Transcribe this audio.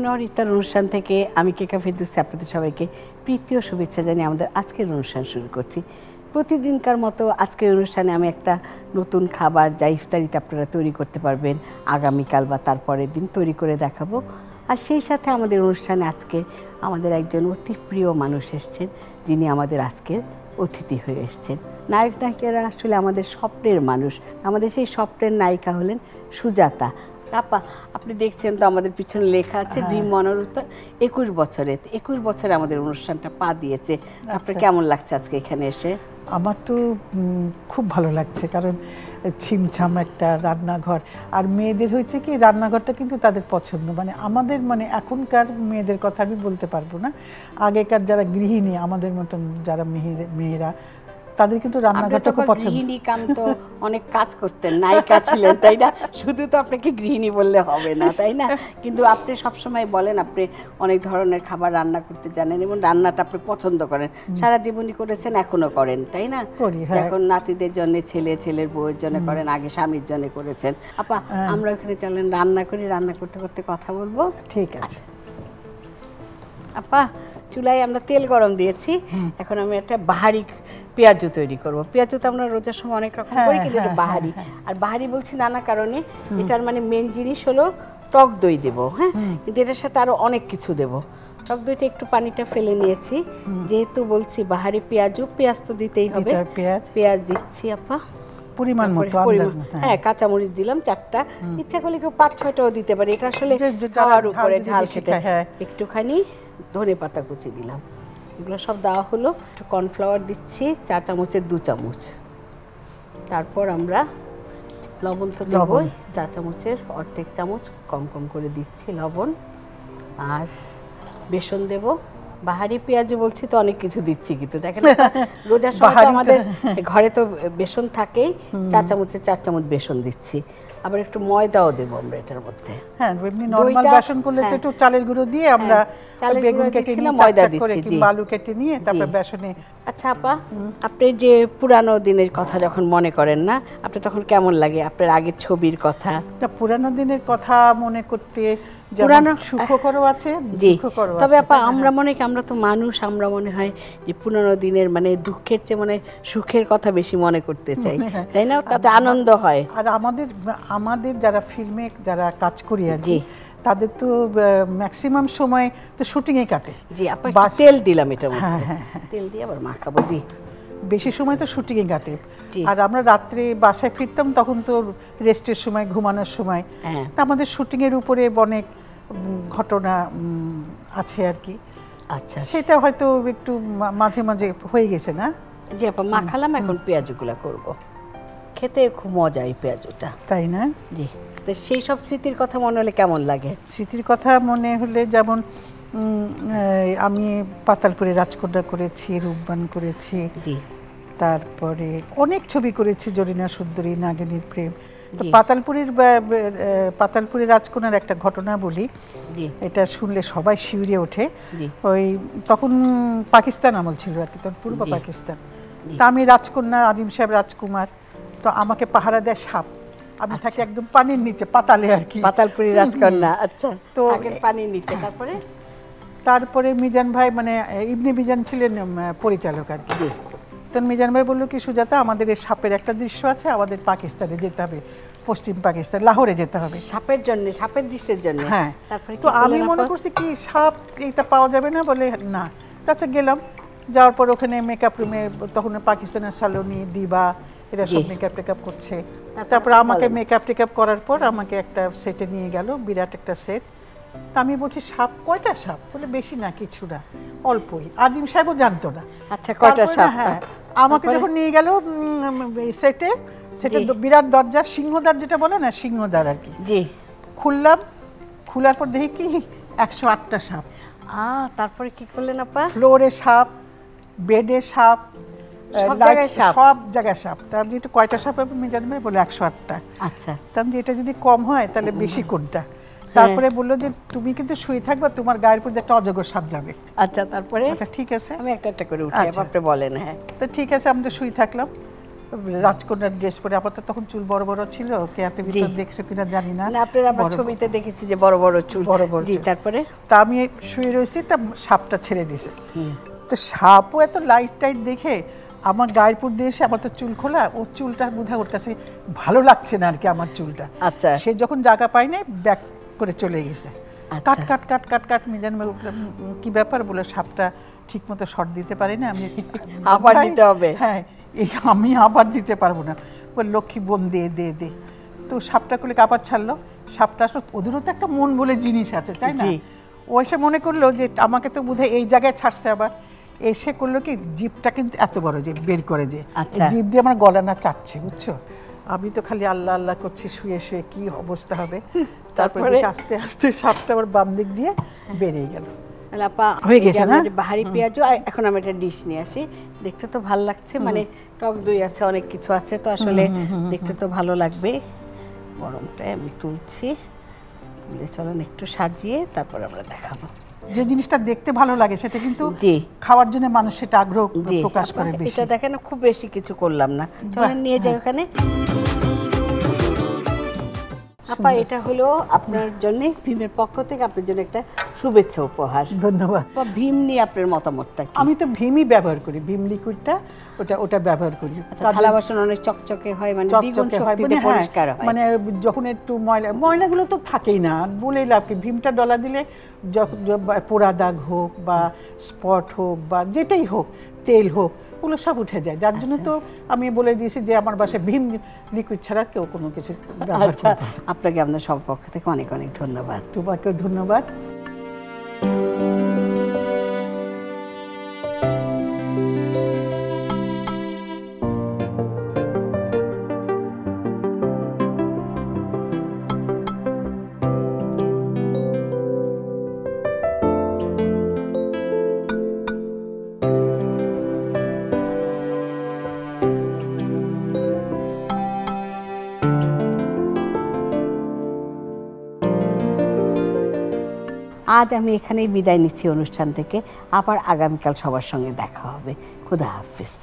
মনোহর ইফতার অনুষ্ঠান থেকে আমি কেকা ফেরদুসি আপনাদের সবাইকে প্রীতি ও শুভেচ্ছা জানিয়ে আমাদের আজকের অনুষ্ঠান শুরু করছি। প্রতিদিনকার মতো আজকের অনুষ্ঠানে আমি একটা নতুন খাবার যা ইফতারিতে আপনারা তৈরি করতে পারবেন, আগামীকাল বা তারপরের দিন তৈরি করে দেখাবো। আর সেই সাথে আমাদের অনুষ্ঠানে আজকে আমাদের একজন অতি প্রিয় মানুষ এসছেন, যিনি আমাদের আজকের অতিথি হয়ে এসছেন। নায়ক নায়িকারা আসলে আমাদের স্বপ্নের মানুষ। আমাদের সেই স্বপ্নের নায়িকা হলেন সুজাতা। আপা আপনি দেখছেন তো আমাদের পিছনে লেখা আছে ভীম মনোরুত্তর একুশ বছরে একুশ বছরে আমাদের অনুষ্ঠানটা পা দিয়েছে। আপনার কেমন লাগছে আজকে এখানে এসে? আমার তো খুব ভালো লাগছে কারণ ছিমছাম একটা রান্নাঘর। আর মেয়েদের হয়েছে কি রান্নাঘরটা কিন্তু তাদের পছন্দ। মানে আমাদের মানে এখনকার মেয়েদের কথা আমি বলতে পারব না। আগেকার যারা গৃহিণী আমাদের মতন যারা মেয়ে- মেয়েরা তাদের কিন্তু রান্নাঘরটা খুব পছন্দ। গৃহিণী কাম তো অনেক কাজ করতেন নায়িকা ছিলেন তাই না? শুধু তো আপনাকে গৃহিণী বললে হবে না তাই না? কিন্তু আপনি সবসময় বলেন আপনি অনেক ধরনের খাবার রান্না করতে জানেন এবং রান্নাটা আপনি পছন্দ করেন। সারা জীবনই করেছেন এখনও করেন তাই না? হ্যাঁ। এখন নাতিদের জন্য ছেলে ছেলের বউয়ের জন্য করেন আগে স্বামীর জন্য করেছেন। আপা হ্যাঁ। আমরা ওখানে চলেন রান্না করি রান্না করতে করতে কথা বলব। ঠিক আছে। আপা চুলায় আমরা তেল গরম দিয়েছি। এখন আমি একটা বাহারি পেঁয়াজু তৈরি করব। পেঁয়াজু তো আমরা রোজার সময় অনেক রকম হ্যাঁ, করি কিন্তু এটা হ্যাঁ, বাহারি। আর বাহারি বলছি নানা কারণে এটার মানে মেন জিনিস হলো টক দই দেব হ্যাঁ? কিন্তু এটার সাথে আরও অনেক কিছু দেব। টক দইটা একটু পানিটা ফেলে নিয়েছি যেহেতু বলছি বাহারি পেঁয়াজু পেঁয়াজ তো দিতেই হবে। পেঁয়াজ। পেঁয়াজ দিচ্ছি আপা। পরিমাণ মতো হ্যাঁ। কাঁচামরিচ দিলাম চারটা। ইচ্ছা করলে কেউ পাঁচ ছয়টাও দিতে পারে। এটা আসলে খাওয়ার উপরে ঝাল খেতে। হ্যাঁ। একটুখানি ধনে পাতা কুচি দিলাম। এগুলো সব দেওয়া হলো। একটু কর্নফ্লাওয়ার দিচ্ছি চা চামচের দু চামচ। তারপর আমরা লবণ তো। দেবই চা চামচের অর্ধেক চামচ কম কম করে দিচ্ছি লবণ। আর বেসন দেব। বাহারি পেঁয়াজ বলছি তো অনেক কিছু দিচ্ছি কিন্তু দেখেন রোজার সময় আমাদের ঘরে তো বেসন থাকেই চার চামচের চার চামচ বেসন দিচ্ছি। আবার একটু ময়দাও দেবো আমরা এটার মধ্যে। হ্যাঁ এমনি নর্মাল বেসন করলে তো হ্যাঁ। একটু চালের গুঁড়ো দিয়ে আমরা চালের বেগুন কেটে নিয়ে ময়দা দিচ্ছি। কিংবা আলু কেটে নিয়ে তারপর বেসনে আচ্ছা আপা আপনি যে পুরানো দিনের কথা যখন মনে করেন না আপনি তখন কেমন লাগে? আপনার আগের ছবির কথা। তা পুরানো দিনের কথা মনে করতে পুরানো- সুখকরও আছে জি তবে আপা আমরা মনে কি আমরা তো মানুষ আমরা মনে হয় যে পুরানো দিনের মানে দুঃখের চেয়ে মানে সুখের কথা বেশি মনে করতে চাই হ্যাঁ। তাই না তাতে আনন্দ হয় আর আমাদের আমাদের যারা ফিল্মে যারা কাজ করি আর কি জি। তাদের তো ম্যাক্সিমাম সময় তো শুটিংয়ে কাটে জি আপা তেল দিলাম মধ্যে হ্যাঁ, হ্যাঁ, হ্যাঁ। তেল দিয়ে আবার মাখাবো জি বেশি সময় তো শুটিংয়ে কাটে। আর আমরা রাত্রে বাসায় ফিরতাম তখন তো রেস্টের সময় ঘুমানোর সময়। হ্যাঁ। তা আমাদের শুটিংয়ের উপরে অনেক ঘটনা আছে আর কি। আচ্ছা সেটা হয়তো একটু মাঝে মাঝে হয়ে গেছে না? আপা মাখালাম এখন পেঁয়াজগুলো করব। খেতে খুব মজা এই পেঁয়াজুটা। তাই না? জি। তো সেই সব স্মৃতির কথা মনে হলে কেমন লাগে? স্মৃতির কথা মনে হলে যেমন আমি পাতালপুরে রাজকন্যা করেছি রূপবান করেছি। জি। তারপরে অনেক ছবি করেছি জরিনা সুন্দরী নাগিনীর প্রেম। তো। পাতালপুরের পাতালপুরের রাজকন্যার একটা ঘটনা বলি। এটা শুনলে সবাই শিউরে ওঠে। ওই তখন পাকিস্তান আমল ছিল আর কি তখন পূর্ব পাকিস্তান। তা আমি রাজকন্যা আজিম সাহেব রাজকুমার তো আমাকে পাহারা দেয় সাপ। আমি থাকি একদম পানির নিচে পাতালে আর কি। পাতালপুরি রাজকন্যা আচ্ছা। তো তো- আগের পানি তারপরে? তারপরে মিজান ভাই মানে ইবনে মিজান ছিলেন পরিচালক আর কি। তো মিজান ভাই বলল কি সুজাতা আমাদের এই সাপের একটা দৃশ্য আছে আমাদের পাকিস্তানে যেতে হবে পশ্চিম পাকিস্তান লাহোরে যেতে হবে। সাপের জন্য সাপের দৃশ্যের জন্য? হ্যাঁ। তারপরে তো আমি মনে করছি কি সাপ এটা পাওয়া যাবে না বলে না। তাছাড়া গেলাম যাওয়ার পর ওখানে মেকআপ রুমে তখন পাকিস্তানের সালোনি দিবা এরা সব মেকআপ টেকআপ করছে। তারপর আমাকে মেকআপ টেকআপ করার পর আমাকে একটা সেটে নিয়ে গেল বিরাট একটা সেট তা আমি বলছি সাপ? কয়টা সাপ? বলে বেশি না কিছু না অল্পই। আজিম সাহেবও জানতো না। আচ্ছা কয়টা সাপ হ্যাঁ? আমাকে যখন নিয়ে গেল সেটে সেটা বিরাট দরজা সিংহদ্বার যেটা বলে না সিংহদ্বার আর কি। জি। খুললাম খোলার পর দেখি কি একশো আটটা সাপ। আ তারপরে কি করলেন আপা? ফ্লোরে সাপ বেডে সাপ সব জায়গায় সাপ? সব জায়গায় সাপ। তার যে একটু কয়টা সাপ আমি না, বলে একশো আটটা। আচ্ছা। তার যে এটা যদি কম হয় তাহলে বেশি কোনটা? তারপরে বলল যে তুমি কিন্তু শুয়ে থাকবে তোমার গায়ের উপর একটা অজগর সাপ যাবে। আচ্ছা তারপরে? আচ্ছা ঠিক আছে। আমি একটা একটা করে উঠি আচ্ছা। আপনি বলেন হ্যাঁ। তো ঠিক আছে আমি তো শুয়ে থাকলাম। রাজকন্যার ড্রেস পরে আপাতত তখন চুল বড় বড় ছিল কেয়াতে ভিতর দেখছ কিনা জানি না। আপনার বড়- ছবিতে দেখেছি যে বড় বড় চুল। বড় বড় জি তারপরে? তা আমি শুয়ে রয়েছি তা সাপটা ছেড়ে দিছে। তো সাপও এত লাইট টাইট দেখে আমার গায়ের উপর দিয়ে এসে আমার তো চুল খোলা ওর চুলটা বোধহয় ওর কাছে ভালো লাগছে না আর কি আমার চুলটা। আচ্ছা। সে যখন জায়গা পায় না ব্যাক করে চলে গেছে। আচ্ছা। কাট কাট কাট কাট কাট মিজান কি ব্যাপার বলে সাপটা ঠিক মতো শট দিতে পারি না আমি আবার দিতে হবে। হ্যাঁ এই আমি আবার দিতে পারব না। বল লক্ষ্মী বোন দে দে দে। তো সাপটা করলে আবার ছাড়লো। সাপটা আসলে ওদেরও তো একটা মন বলে জিনিস আছে তাই না। ও এসে মনে করল যে আমাকে তো বোধহয় এই জায়গায় ছাড়ছে আবার। এসে করল কি জিপটা কিন্তু এত বড় যে বের করে যে। আচ্ছা। জিপ দিয়ে আমার গলা না চাটছে বুঝছ? আমি তো খালি আল্লাহ আল্লাহ করছি শুয়ে শুয়ে কি অবস্থা হবে? তারপরে আস্তে আস্তে সাপটা আবার বাম দিক দিয়ে বেরিয়ে গেল। হয়ে যে গেছে না? বাহারি পেঁয়াজও আর এখন আমি একটা ডিশ নিয়ে আসি। দেখতে তো ভালো লাগছে মানে টক দই আছে অনেক কিছু আছে তো আসলে দেখতে তো ভালো লাগবে। গরমটায় আমি তুলছি। তুলে চলুন একটু সাজিয়ে তারপর আমরা দেখাবো। যে জিনিসটা দেখতে ভালো লাগে সেটা কিন্তু খাওয়ার জন্য মানুষ সেটা আগ্রহ প্রকাশ করে বেশি। এটা দেখেন খুব বেশি কিছু করলাম না। চলুন নিয়ে যাই ওখানে। আপা এটা হলো আপনার জন্য ভীমের পক্ষ থেকে আপনার জন্য একটা শুভেচ্ছা উপহার। ধন্যবাদ। আপা, ভীম নিয়ে আপনার মতামতটা কি? আমি তো ভীমই ব্যবহার করি ভীম লিকুইডটা ওটা ওটা ব্যবহার করি। আচ্ছা থালা বাসন অনেক চকচকে হয় মানে চকচকে হয় মানে হ্যাঁ, পরিষ্কার হয়। মানে যখন একটু ময়লা ময়লাগুলো তো থাকেই না বলেই লাভ কি ভীমটা ডলা দিলে পোড়া দাগ হোক বা স্পট হোক বা যেটাই হোক তেল হোক ওগুলো সব উঠে যায়। যার জন্য আচ্ছা। তো আমি বলে দিয়েছি যে আমার বাসায় ভীম লিকুইড ছাড়া কেউ কোনো কিছু আচ্ছা আপনাকে আপনার সব পক্ষ থেকে অনেক অনেক ধন্যবাদ। তোমাকেও ধন্যবাদ। আজ আমি এখানেই বিদায় নিচ্ছি অনুষ্ঠান থেকে। আবার আগামীকাল সবার সঙ্গে দেখা হবে। খুদা হাফিজ।